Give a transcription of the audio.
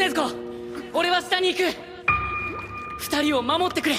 禰豆子俺は下に行く。二人を守ってくれ。